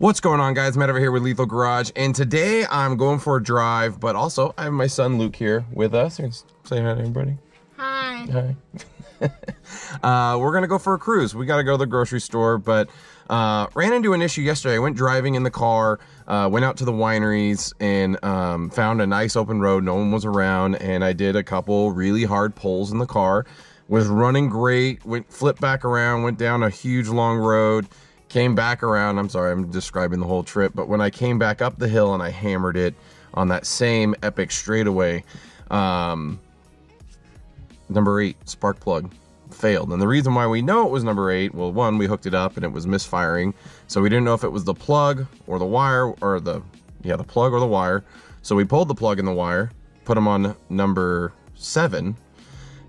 What's going on guys? Matt over here with Lethal Garage and today I'm going for a drive but also I have my son Luke here with us. Say hi to everybody. Hi. Hi. uh, we're gonna go for a cruise. We gotta go to the grocery store but uh, ran into an issue yesterday. I went driving in the car, uh, went out to the wineries and um, found a nice open road. No one was around and I did a couple really hard pulls in the car. Was running great, went flipped back around, went down a huge long road came back around. I'm sorry, I'm describing the whole trip, but when I came back up the hill and I hammered it on that same epic straightaway, um, number eight spark plug failed. And the reason why we know it was number eight, well, one, we hooked it up and it was misfiring. So we didn't know if it was the plug or the wire or the, yeah, the plug or the wire. So we pulled the plug and the wire, put them on number seven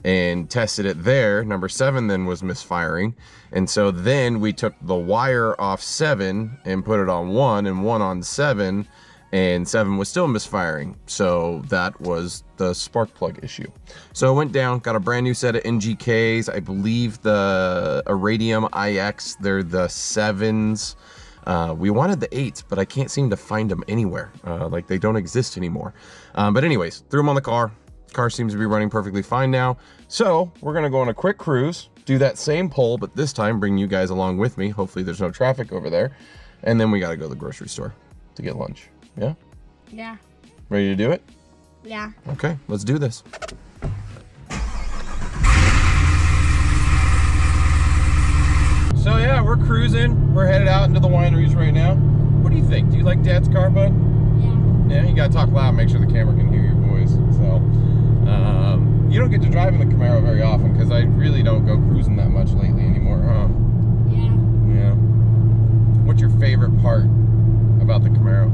and tested it there. Number seven then was misfiring. And so then we took the wire off seven and put it on one and one on seven and seven was still misfiring. So that was the spark plug issue. So it went down, got a brand new set of NGKs. I believe the Iridium IX, they're the sevens. Uh, we wanted the eights, but I can't seem to find them anywhere. Uh, like they don't exist anymore. Um, but anyways, threw them on the car, Car seems to be running perfectly fine now. So we're gonna go on a quick cruise, do that same pull, but this time bring you guys along with me. Hopefully there's no traffic over there. And then we gotta go to the grocery store to get lunch. Yeah? Yeah. Ready to do it? Yeah. Okay, let's do this. So yeah, we're cruising. We're headed out into the wineries right now. What do you think? Do you like Dad's car, bud? Yeah. Yeah, you gotta talk loud, make sure the camera can hear your voice. So, um, you don't get to drive in the Camaro very often because I really don't go cruising that much lately anymore, huh? Yeah. Yeah. What's your favorite part about the Camaro?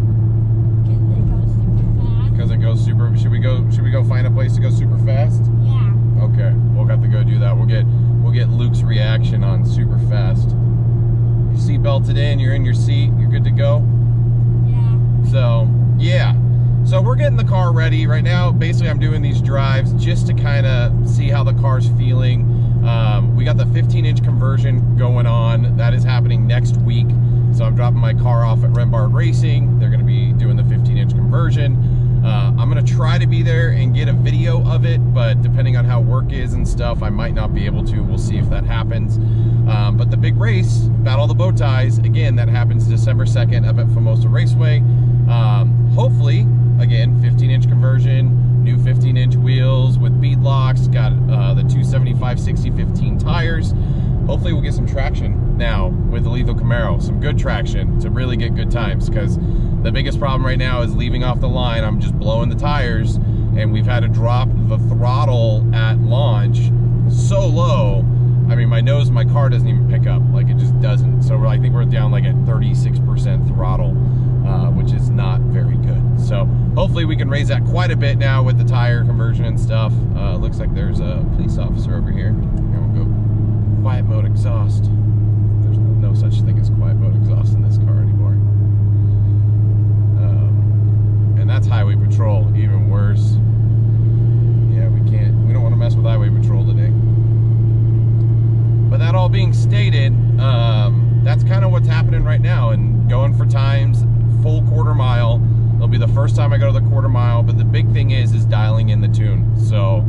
Because it goes super fast. Because it goes super. Should we go? Should we go find a place to go super fast? Yeah. Okay, we'll have to go do that. We'll get we'll get Luke's reaction on super fast. Your seat belted in. You're in your seat. You're good to go. Yeah. So yeah. So we're getting the car ready right now. Basically, I'm doing these drives just to kind of see how the car's feeling. Um, we got the 15-inch conversion going on. That is happening next week. So I'm dropping my car off at Rembard Racing. They're going to be doing the 15-inch conversion. Uh, I'm going to try to be there and get a video of it, but depending on how work is and stuff, I might not be able to. We'll see if that happens. Um, but the big race, Battle of the Bowties, again, that happens December 2nd up at Famoso Raceway. Um, hopefully, again 15 inch conversion new 15 inch wheels with bead locks got uh, the 275 60 15 tires hopefully we'll get some traction now with the lethal camaro some good traction to really get good times because the biggest problem right now is leaving off the line i'm just blowing the tires and we've had to drop the throttle at launch so low I mean, my nose, my car doesn't even pick up. Like, it just doesn't. So, I think we're down like at 36% throttle, uh, which is not very good. So, hopefully, we can raise that quite a bit now with the tire conversion and stuff. Uh, looks like there's a police officer over here. Here we'll go. Quiet mode exhaust. There's no such thing as quiet mode exhaust in this car anymore. Um, and that's highway patrol, even worse. Yeah, we can't, we don't want to mess with highway patrol today. But that all being stated, um, that's kind of what's happening right now. And going for times, full quarter mile. It'll be the first time I go to the quarter mile. But the big thing is, is dialing in the tune. So,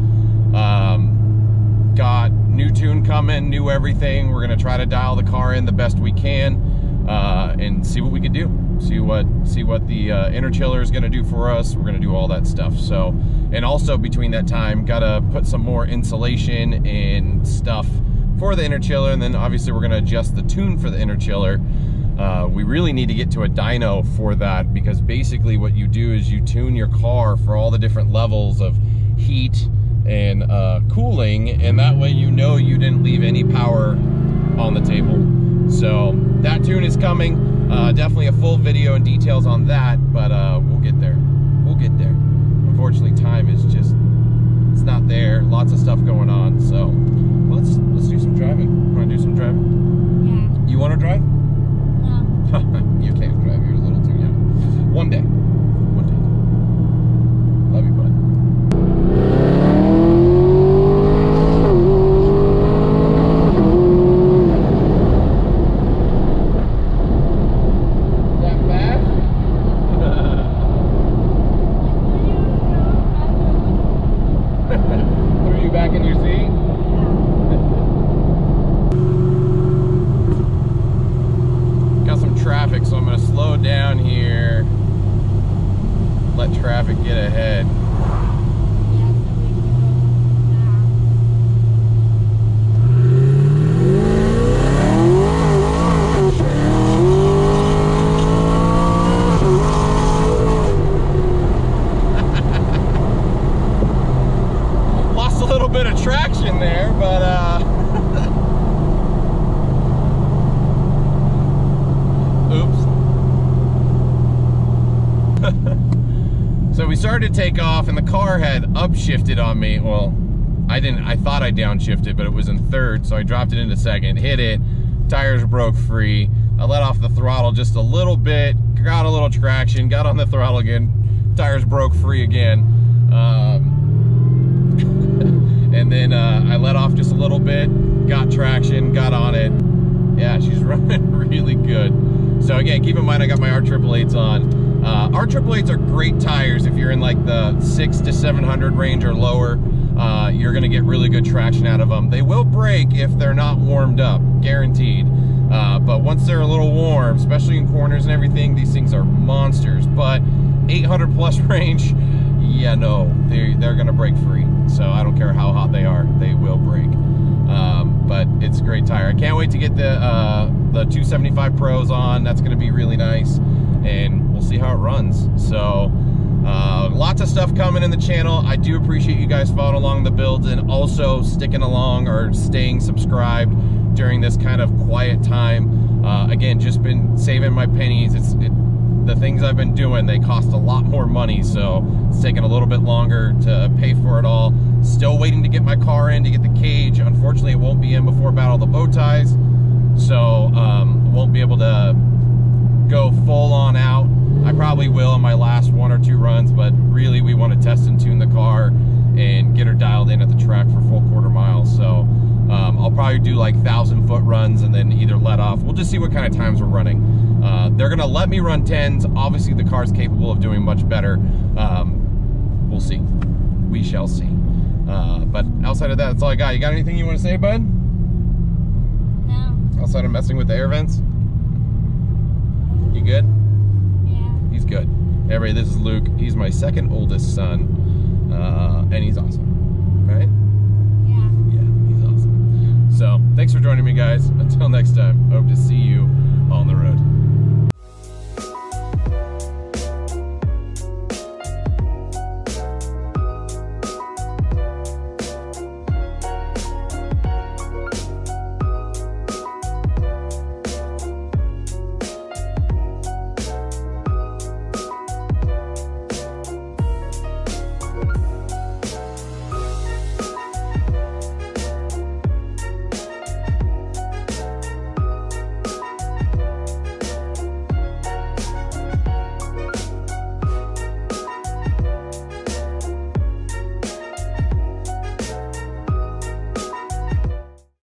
um, got new tune coming, new everything. We're gonna try to dial the car in the best we can uh, and see what we can do. See what see what the uh, interchiller is gonna do for us. We're gonna do all that stuff. So, and also between that time, gotta put some more insulation and stuff for the interchiller, and then obviously we're gonna adjust the tune for the interchiller. Uh, we really need to get to a dyno for that because basically what you do is you tune your car for all the different levels of heat and uh, cooling, and that way you know you didn't leave any power on the table. So that tune is coming. Uh, definitely a full video and details on that, but uh, we'll get there. We'll get there. Unfortunately, time is just it's not there. Lots of stuff going on. So let's let's do some driving. Want to do some driving? Yeah. You want to drive? you can't drive. You're a little too young. One day. threw you back in your seat? Started to take off and the car had upshifted on me. Well, I didn't, I thought I downshifted, but it was in third, so I dropped it into second, hit it, tires broke free. I let off the throttle just a little bit, got a little traction, got on the throttle again, tires broke free again. Um, and then uh, I let off just a little bit, got traction, got on it. Yeah, she's running really good. So again, keep in mind I got my R888s on. Uh, R888s are great tires if you're in like the six to 700 range or lower. Uh, you're gonna get really good traction out of them. They will break if they're not warmed up, guaranteed. Uh, but once they're a little warm, especially in corners and everything, these things are monsters. But 800 plus range, yeah, no, they're, they're gonna break free. So I don't care how hot they are, they will break. Um, but it's a great tire. I can't wait to get the uh, the 275 Pros on. That's gonna be really nice, and how it runs. So. Uh, lots of stuff coming in the channel. I do appreciate you guys following along the builds and also sticking along or staying subscribed during this kind of quiet time. Uh, again, just been saving my pennies. It's it, the things I've been doing, they cost a lot more money, so it's taking a little bit longer to pay for it all. Still waiting to get my car in to get the cage. Unfortunately, it won't be in before Battle the Bowties, so um, won't be able to go full on out. I probably will in my last one or two runs, but really we want to test and tune the car and get her dialed in at the track for full quarter miles. So um, I'll probably do like thousand foot runs and then either let off. We'll just see what kind of times we're running. Uh, they're gonna let me run tens. Obviously the car's capable of doing much better. Um, we'll see. We shall see. Uh, but outside of that, that's all I got. You got anything you want to say, bud? No. Outside of messing with the air vents? You good? Good. Everybody, this is Luke. He's my second oldest son, uh, and he's awesome. Right? Yeah. Yeah, he's awesome. So, thanks for joining me, guys. Until next time, hope to see you on the road.